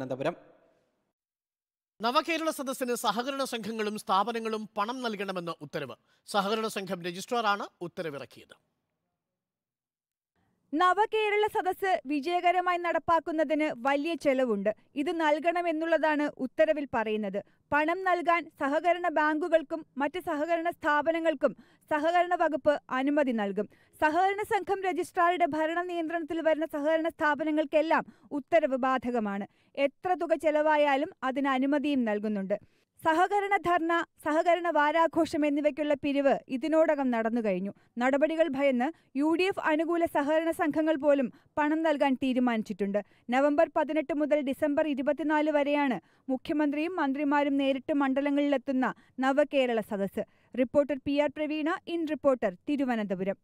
അനന്തപുരം നവകേരള സദസ്സിന് സഹകരണ സംഘങ്ങളും സ്ഥാപനങ്ങളും പണം നൽകണമെന്ന ഉത്തരവ്. സഹകരണ സംഘം രജിസ്ട്രാറാണ് ഉത്തരവിറക്കിയത്. നവകേരള സദസ്സ് വിജയകരമായി നടപ്പാക്കുന്നതിന് വലിയ ചെലവുണ്ട്. ഇത് നൽകണമെന്നുള്ളതാണ് ഉത്തരവിൽ പറയുന്നത്. പണം നൽകാൻ സഹകരണ ബാങ്കുകൾക്കും മറ്റ് സഹകരണ സ്ഥാപനങ്ങൾക്കും സഹകരണ വകുപ്പ് അനുമതി നൽകും. സഹകരണ സംഘം രജിസ്ട്രാറുടെ ഭരണ നിയന്ത്രണത്തിൽ വരുന്ന സഹകരണ സ്ഥാപനങ്ങൾക്കെല്ലാം ഉത്തരവ് ബാധകമാണ്. എത്ര തുക ചെലവായാലും അതിന് അനുമതിയും നൽകുന്നുണ്ട്. സഹകരണ ധർണ സഹകരണ വാരാഘോഷം എന്നിവയ്ക്കുള്ള പിരിവ് ഇതിനോടകം നടന്നു കഴിഞ്ഞു. നടപടികൾ ഭയന്ന് യു ഡി എഫ് അനുകൂല സഹകരണ സംഘങ്ങൾ പോലും പണം നൽകാൻ തീരുമാനിച്ചിട്ടുണ്ട്. നവംബർ പതിനെട്ട് മുതൽ ഡിസംബർ ഇരുപത്തിനാല് വരെയാണ് മുഖ്യമന്ത്രിയും മന്ത്രിമാരും നേരിട്ട് മണ്ഡലങ്ങളിലെത്തുന്ന Navakerala Sadas reporter P R Praveena in reporter Thiruvananthapuram.